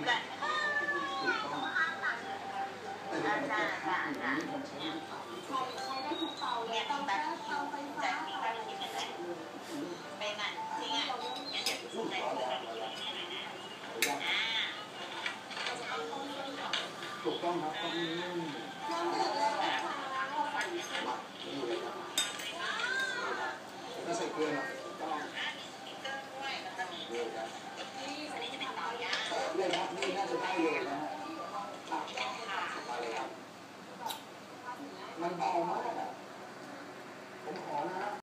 ถูกต้องครับต้องนี่มถ้าใส่เกลือหน่อยต้อง mình còn nó cũng khổ nó.